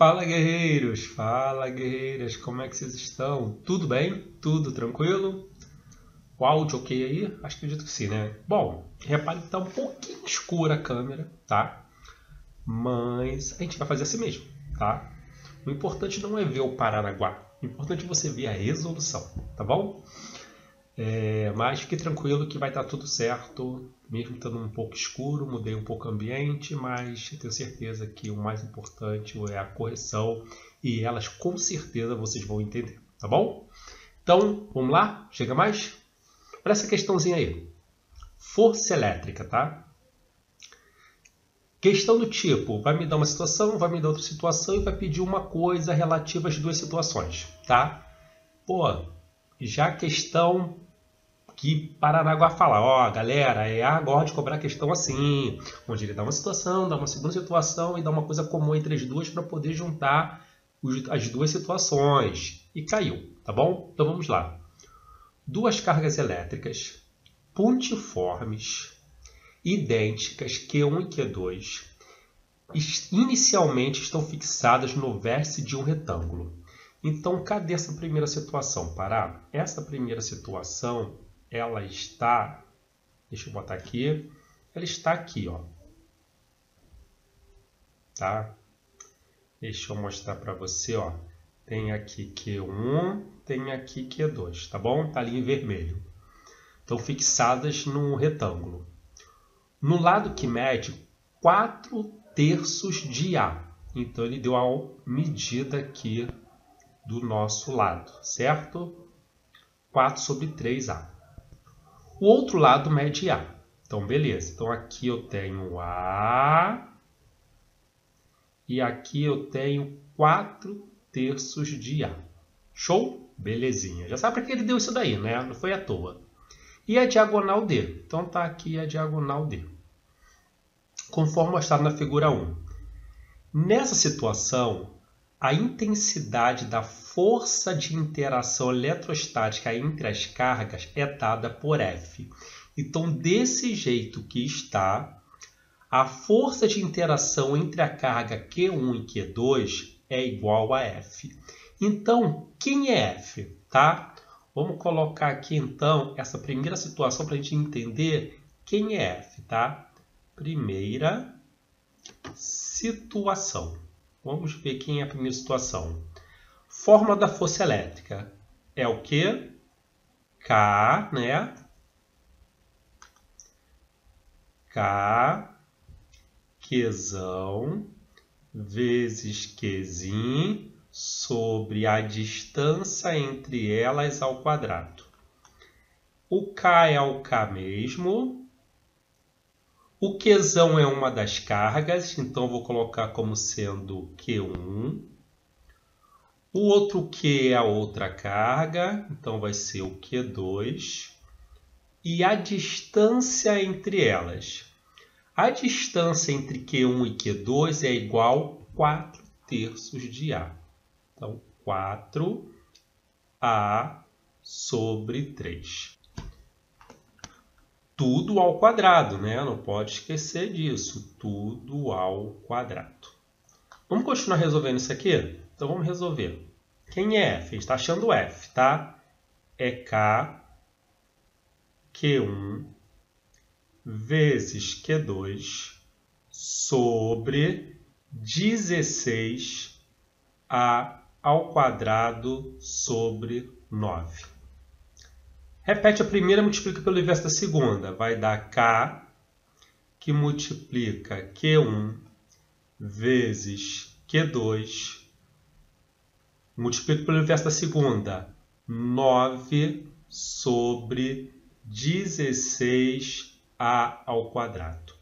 Fala guerreiros, fala guerreiras, como é que vocês estão? Tudo bem? Tudo tranquilo? O áudio ok aí? Acho que acredito que sim, né? Bom, repare que está um pouquinho escura a câmera, tá? Mas a gente vai fazer assim mesmo, tá? O importante não é ver o Paranaguá, o importante é você ver a resolução, tá bom? É, mas fique tranquilo que vai estar tudo certo, mesmo estando um pouco escuro, mudei um pouco o ambiente, mas tenho certeza que o mais importante é a correção e elas com certeza vocês vão entender, tá bom? Então, vamos lá? Chega mais? Olha essa questãozinha aí. Força elétrica, tá? Questão do tipo, vai me dar uma situação, vai me dar outra situação e vai pedir uma coisa relativa às duas situações, tá? Pô, já a questão que Paranaguá fala, ó, oh, galera, é agora de cobrar questão assim, onde ele dá uma situação, dá uma segunda situação e dá uma coisa comum entre as duas para poder juntar as duas situações. E caiu, tá bom? Então vamos lá. Duas cargas elétricas pontiformes, idênticas, Q1 e Q2, inicialmente estão fixadas no vértice de um retângulo. Então, cadê essa primeira situação? Parar? Essa primeira situação ela está, deixa eu botar aqui, ela está aqui, ó. Tá? Deixa eu mostrar para você, ó. Tem aqui Q1, tem aqui Q2, tá bom? Tá ali em vermelho. Estão fixadas num retângulo. No lado que mede 4 terços de A. Então, ele deu a medida aqui do nosso lado, certo? 4 sobre 3A. O outro lado mede A. Então, beleza. Então, aqui eu tenho A. E aqui eu tenho 4 terços de A. Show? Belezinha. Já sabe para que ele deu isso daí, né? Não foi à toa. E a diagonal D. Então, tá aqui a diagonal D. Conforme mostrado na figura 1. Nessa situação, a intensidade da força de interação eletrostática entre as cargas é dada por F. Então, desse jeito que está, a força de interação entre a carga Q1 e Q2 é igual a F. Então, quem é F? Tá? Vamos colocar aqui, então, essa primeira situação para a gente entender quem é F. Tá? Primeira situação. Vamos ver quem é a primeira situação. Fórmula da força elétrica é o que? K, né? K, Qzão, vezes Qzim, sobre a distância entre elas ao quadrado. O K é o K mesmo, o Qzão é uma das cargas, então vou colocar como sendo Q1. O outro Q é a outra carga, então vai ser o Q2. E a distância entre elas. A distância entre Q1 e Q2 é igual a 4 terços de A. Então, 4A sobre 3 tudo ao quadrado, né? Não pode esquecer disso. Tudo ao quadrado. Vamos continuar resolvendo isso aqui? Então vamos resolver. Quem é F? A gente está achando F, tá? É K, Q1 vezes Q2 sobre 16A ao quadrado sobre 9. Repete a primeira, multiplica pelo inverso da segunda. Vai dar K, que multiplica Q1 vezes Q2. Multiplica pelo inverso da segunda. 9 sobre 16A ao quadrado.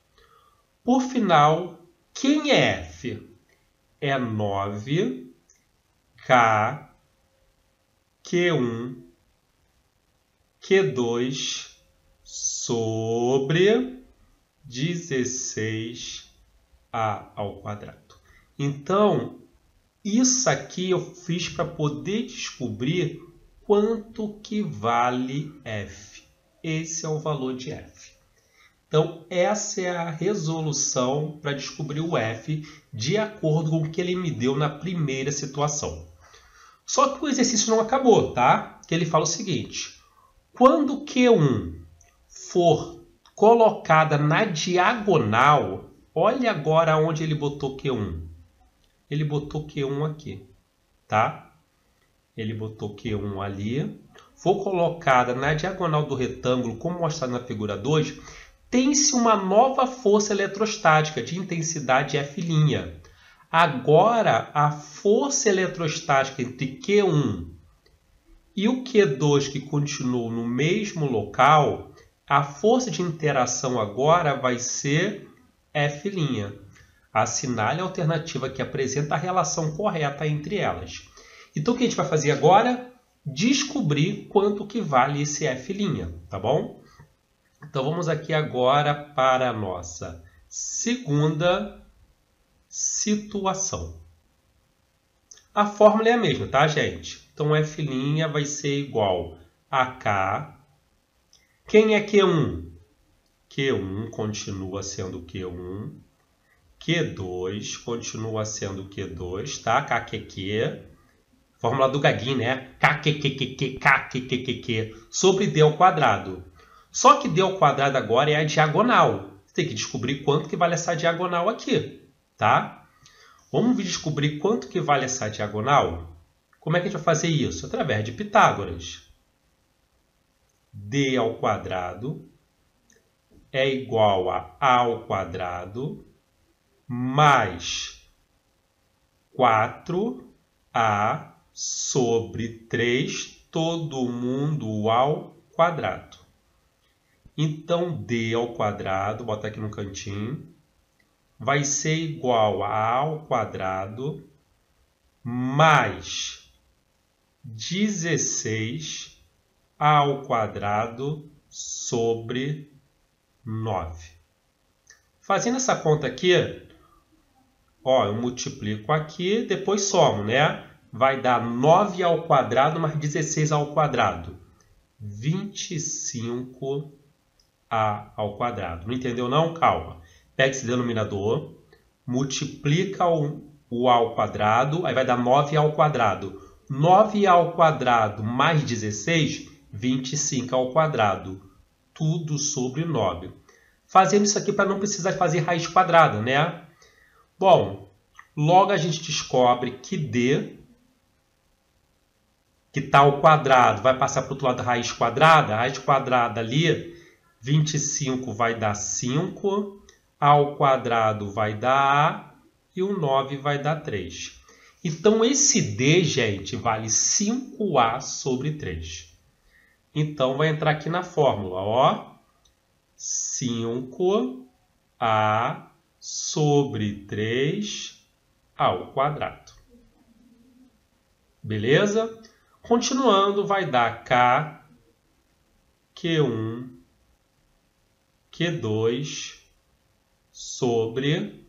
Por final, quem é F? É 9K Q1 Q2 sobre 16A ao quadrado. Então, isso aqui eu fiz para poder descobrir quanto que vale F. Esse é o valor de F. Então, essa é a resolução para descobrir o f de acordo com o que ele me deu na primeira situação. Só que o exercício não acabou, tá? Que ele fala o seguinte: quando Q1 for colocada na diagonal, olha agora onde ele botou Q1. Ele botou Q1 aqui, tá? Ele botou Q1 ali. For colocada na diagonal do retângulo, como mostrado na figura 2, tem-se uma nova força eletrostática de intensidade F'. Agora, a força eletrostática entre Q1 e o Q2 que continuou no mesmo local, a força de interação agora vai ser F'. Assinale a alternativa que apresenta a relação correta entre elas. Então, o que a gente vai fazer agora? Descobrir quanto que vale esse F', tá bom? Então, vamos aqui agora para a nossa segunda situação. A fórmula é a mesma, tá, gente? Então, F' vai ser igual a K. Quem é Q1? Q1 continua sendo Q1. Q2 continua sendo Q2, tá? KQQ. Fórmula do Gagin, né? KQQQ, KQQQ sobre D ao quadrado. Só que D ao quadrado agora é a diagonal. Você tem que descobrir quanto que vale essa diagonal aqui, tá? Vamos descobrir quanto que vale essa diagonal? Como é que a gente vai fazer isso? Através de Pitágoras. D ao quadrado é igual a A ao quadrado mais 4A sobre 3 todo mundo ao quadrado. Então, D ao quadrado, bota aqui no cantinho, vai ser igual a A ao quadrado mais 16 ao quadrado sobre 9. Fazendo essa conta aqui, ó, eu multiplico aqui, depois somo, né? Vai dar 9 ao quadrado mais 16 ao quadrado. 25 a ao quadrado. Não entendeu não? Calma. Pega esse denominador, multiplica o, o ao quadrado, aí vai dar 9 ao quadrado. 9 ao quadrado mais 16, 25 ao quadrado. Tudo sobre 9. Fazendo isso aqui para não precisar fazer raiz quadrada, né? Bom, logo a gente descobre que D, que está ao quadrado, vai passar para o outro lado raiz quadrada. A raiz quadrada ali 25 vai dar 5, a ao quadrado vai dar A e o 9 vai dar 3. Então, esse D, gente, vale 5A sobre 3. Então, vai entrar aqui na fórmula, ó. 5A sobre 3 ao quadrado. Beleza? Continuando, vai dar K, Q1 Q2 sobre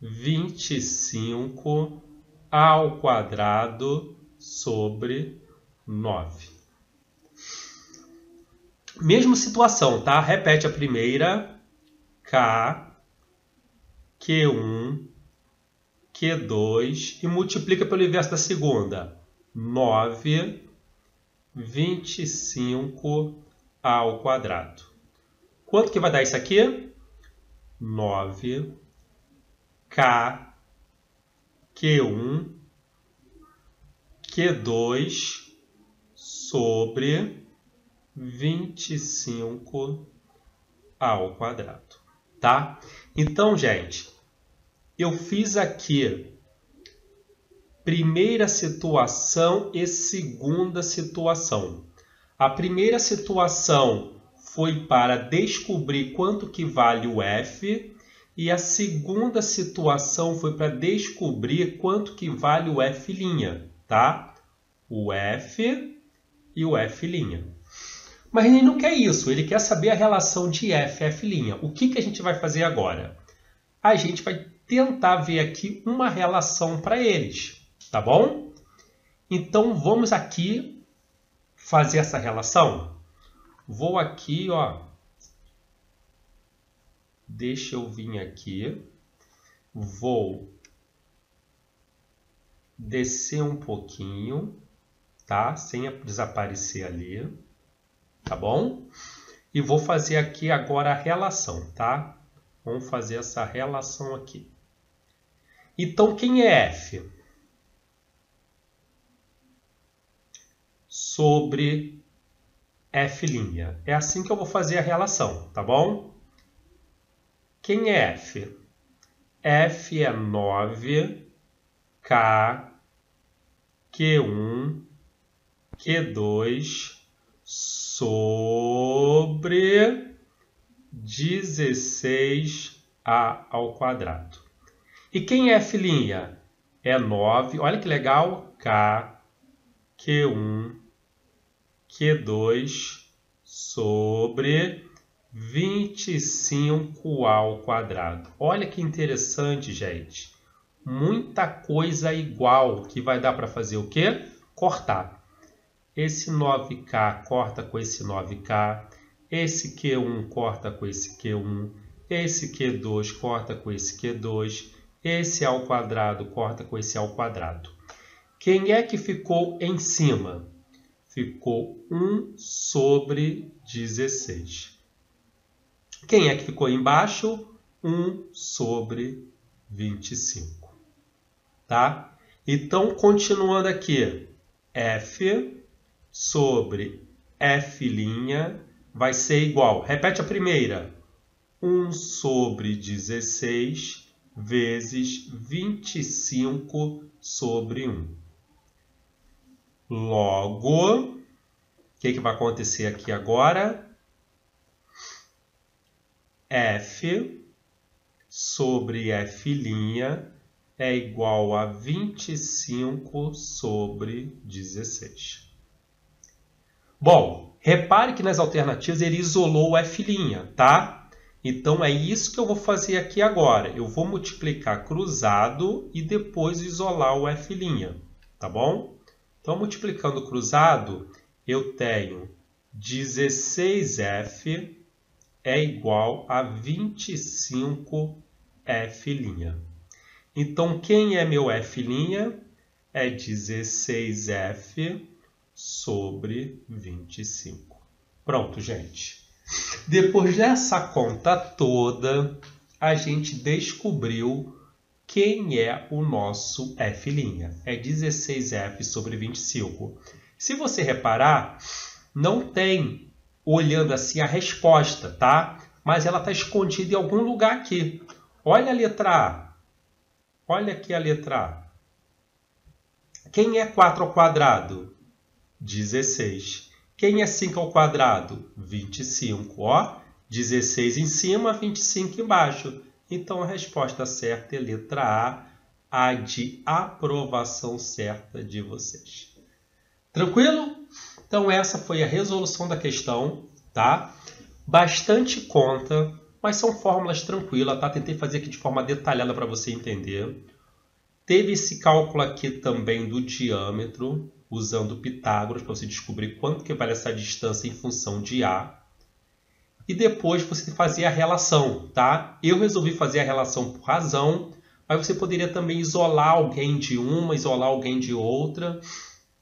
25 ao quadrado sobre 9. Mesma situação, tá? Repete a primeira. K, Q1, Q2 e multiplica pelo inverso da segunda. 9, 25 ao quadrado. Quanto que vai dar isso aqui? 9 K Q1 Q2 sobre 25 ao quadrado, tá? Então, gente, eu fiz aqui primeira situação e segunda situação. A primeira situação foi para descobrir quanto que vale o F e a segunda situação foi para descobrir quanto que vale o F', tá? O F e o F'. Mas ele não quer isso, ele quer saber a relação de F e F'. O que, que a gente vai fazer agora? A gente vai tentar ver aqui uma relação para eles, tá bom? Então, vamos aqui fazer essa relação? Vou aqui, ó, deixa eu vir aqui, vou descer um pouquinho, tá? Sem desaparecer ali, tá bom? E vou fazer aqui agora a relação, tá? Vamos fazer essa relação aqui. Então, quem é F? Sobre F'. É assim que eu vou fazer a relação, tá bom? Quem é F? F é 9, K, Q1, Q2 sobre 16A ao quadrado. E quem é F'? É 9, olha que legal, K, Q1, Q2 sobre 25 ao quadrado. Olha que interessante, gente. Muita coisa igual que vai dar para fazer o quê? Cortar. Esse 9K corta com esse 9K. Esse Q1 corta com esse Q1. Esse Q2 corta com esse Q2. Esse ao quadrado corta com esse ao quadrado. Quem é que ficou em cima? Ficou 1 sobre 16. Quem é que ficou embaixo? 1 sobre 25. Tá? Então, continuando aqui, f sobre f' vai ser igual. Repete a primeira. 1 sobre 16 vezes 25 sobre 1. Logo, o que, que vai acontecer aqui agora? F sobre f' é igual a 25 sobre 16. Bom, repare que nas alternativas ele isolou f', tá? Então é isso que eu vou fazer aqui agora. Eu vou multiplicar cruzado e depois isolar o f', tá bom? Então, multiplicando cruzado, eu tenho 16f é igual a 25 f'. Então, quem é meu f'? É 16f sobre 25. Pronto, gente. Depois dessa conta toda, a gente descobriu quem é o nosso f'. É 16f sobre 25. Se você reparar, não tem olhando assim a resposta, tá? Mas ela está escondida em algum lugar aqui. Olha a letra A. Olha aqui a letra A. Quem é 4 ao quadrado? 16. Quem é 5 ao quadrado? 25. Ó, 16 em cima, 25 embaixo. Então a resposta certa é letra A, a de aprovação certa de vocês. Tranquilo? Então essa foi a resolução da questão, tá? Bastante conta, mas são fórmulas tranquilas, tá? Tentei fazer aqui de forma detalhada para você entender. Teve esse cálculo aqui também do diâmetro, usando Pitágoras, para você descobrir quanto que vale essa distância em função de A. E depois você fazer a relação, tá? Eu resolvi fazer a relação por razão, mas você poderia também isolar alguém de uma, isolar alguém de outra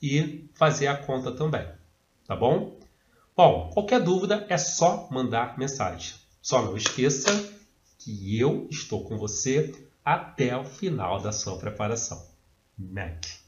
e fazer a conta também, tá bom? Bom, qualquer dúvida é só mandar mensagem. Só não esqueça que eu estou com você até o final da sua preparação. Mac.